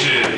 Asian.